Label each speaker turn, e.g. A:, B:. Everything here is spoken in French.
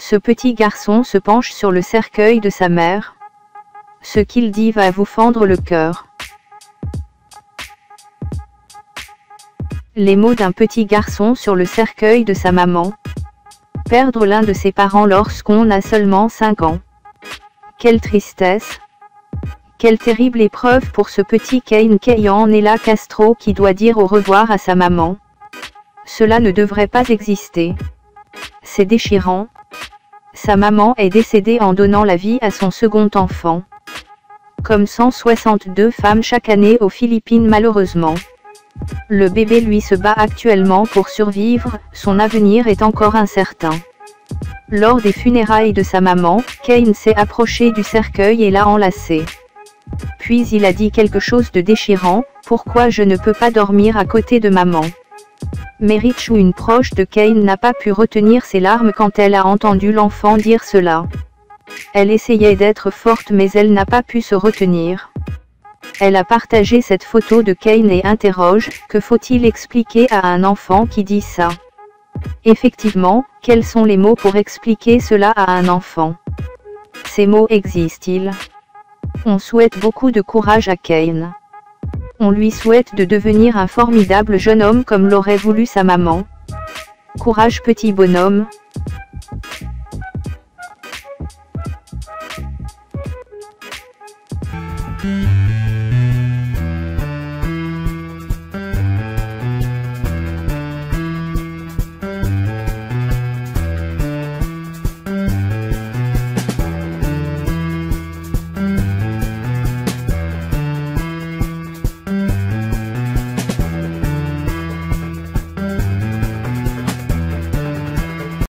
A: Ce petit garçon se penche sur le cercueil de sa mère. Ce qu'il dit va vous fendre le cœur. Les mots d'un petit garçon sur le cercueil de sa maman. Perdre l'un de ses parents lorsqu'on a seulement 5 ans. Quelle tristesse. Quelle terrible épreuve pour ce petit Kane Nela Castro qui doit dire au revoir à sa maman. Cela ne devrait pas exister. C'est déchirant. Sa maman est décédée en donnant la vie à son second enfant. Comme 162 femmes chaque année aux Philippines malheureusement. Le bébé lui se bat actuellement pour survivre, son avenir est encore incertain. Lors des funérailles de sa maman, Kane s'est approché du cercueil et l'a enlacé. Puis il a dit quelque chose de déchirant, pourquoi je ne peux pas dormir à côté de maman? Ou une proche de Kane n'a pas pu retenir ses larmes quand elle a entendu l'enfant dire cela. Elle essayait d'être forte mais elle n'a pas pu se retenir. Elle a partagé cette photo de Kane et interroge, que faut-il expliquer à un enfant qui dit ça? Effectivement, quels sont les mots pour expliquer cela à un enfant? Ces mots existent-ils? On souhaite beaucoup de courage à Kane. On lui souhaite de devenir un formidable jeune homme comme l'aurait voulu sa maman. Courage petit bonhomme.